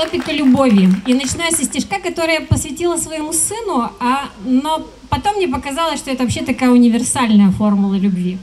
топика любови. И начинаю со стишка, который я посвятила своему сыну, а, но потом мне показалось, что это вообще такая универсальная формула любви.